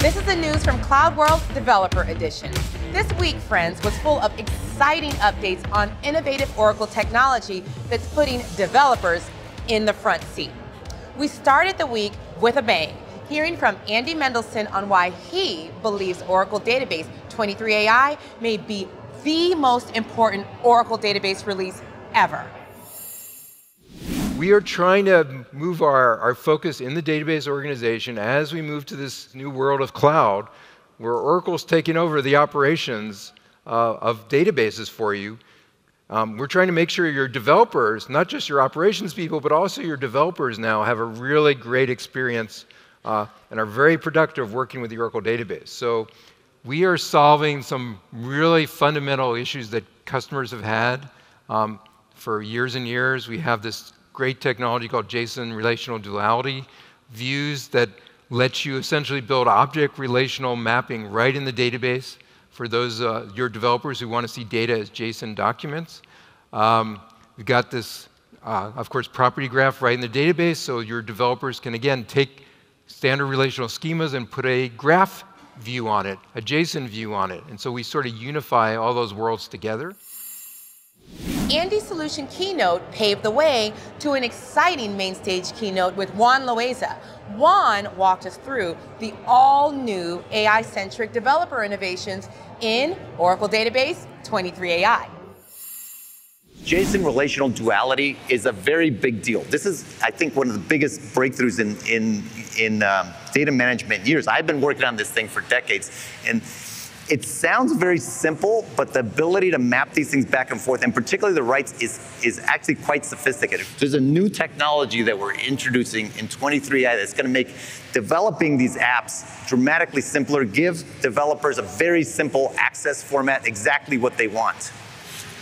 This is the news from Cloud World Developer Edition. This week, friends, was full of exciting updates on innovative Oracle technology that's putting developers in the front seat. We started the week with a bang, hearing from Andy Mendelsohn on why he believes Oracle Database 23AI may be the most important Oracle database release ever. We are trying to move our, our focus in the database organization as we move to this new world of cloud, where Oracle's taking over the operations uh, of databases for you. Um, we're trying to make sure your developers, not just your operations people, but also your developers now have a really great experience uh, and are very productive working with the Oracle database. So we are solving some really fundamental issues that customers have had um, for years and years. We have this great technology called JSON relational duality, views that let you essentially build object relational mapping right in the database for those uh, your developers who want to see data as JSON documents. Um, we've got this, uh, of course, property graph right in the database, so your developers can again take standard relational schemas and put a graph view on it, a JSON view on it, and so we sort of unify all those worlds together. Andy's solution keynote paved the way to an exciting main stage keynote with Juan Loaiza. Juan walked us through the all new AI centric developer innovations in Oracle Database 23AI. JSON relational duality is a very big deal. This is, I think, one of the biggest breakthroughs in, in, in um, data management years. I've been working on this thing for decades, and it sounds very simple, but the ability to map these things back and forth, and particularly the writes, is, is actually quite sophisticated. There's a new technology that we're introducing in 23AI that's going to make developing these apps dramatically simpler, give developers a very simple access format, exactly what they want.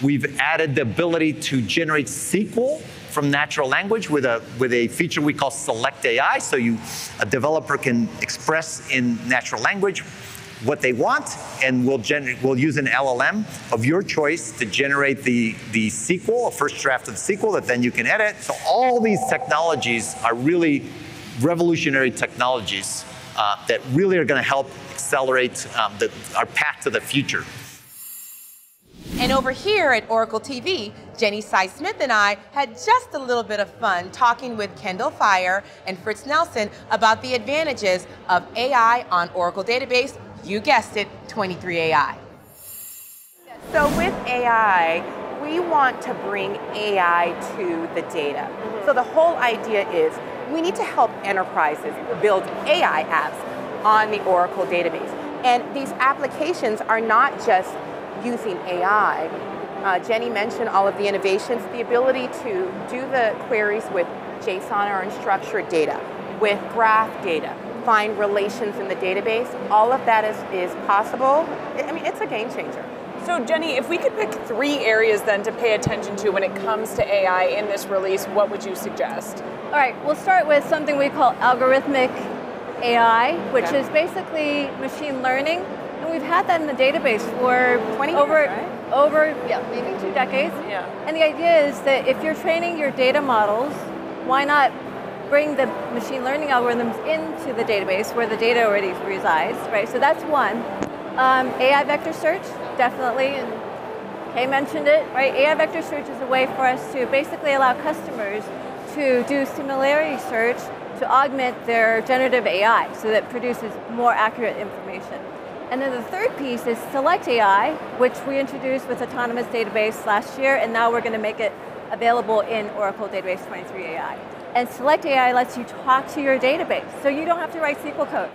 We've added the ability to generate SQL from natural language with a, with a feature we call Select AI. So you, a developer can express in natural language what they want, and we'll, we'll use an LLM of your choice to generate the, the SQL, a first draft of the sequel that then you can edit. So all these technologies are really revolutionary technologies uh, that really are going to help accelerate um, the, our path to the future. And over here at Oracle TV, Jenny Tsai Smith and I had just a little bit of fun talking with Kendall Fire and Fritz Nelson about the advantages of AI on Oracle Database you guessed it, 23AI. So with AI, we want to bring AI to the data. Mm-hmm. So the whole idea is we need to help enterprises build AI apps on the Oracle database. And these applications are not just using AI. Uh, Jenny mentioned all of the innovations, the ability to do the queries with JSON or unstructured data, with graph data, find relations in the database. All of that is, is possible. I mean, it's a game changer. So Jenny, if we could pick three areas then to pay attention to when it comes to AI in this release, what would you suggest? All right, we'll start with something we call algorithmic AI, which okay. is basically machine learning. And we've had that in the database for 20 over, right? over yeah, maybe two decades. Yeah. And the idea is that if you're training your data models, why not bring the machine learning algorithms into the database where the data already resides, right? So that's one. Um, AI vector search, definitely, and Kay mentioned it, right? AI vector search is a way for us to basically allow customers to do similarity search to augment their generative AI so that produces more accurate information. And then the third piece is Select AI, which we introduced with Autonomous Database last year, and now we're going to make it available in Oracle Database 23 AI. And Select AI lets you talk to your database, so you don't have to write SQL code.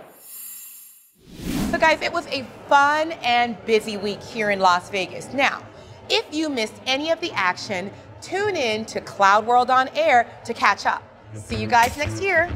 So guys, it was a fun and busy week here in Las Vegas. Now, if you missed any of the action, tune in to Cloud World on Air to catch up. See you guys next year.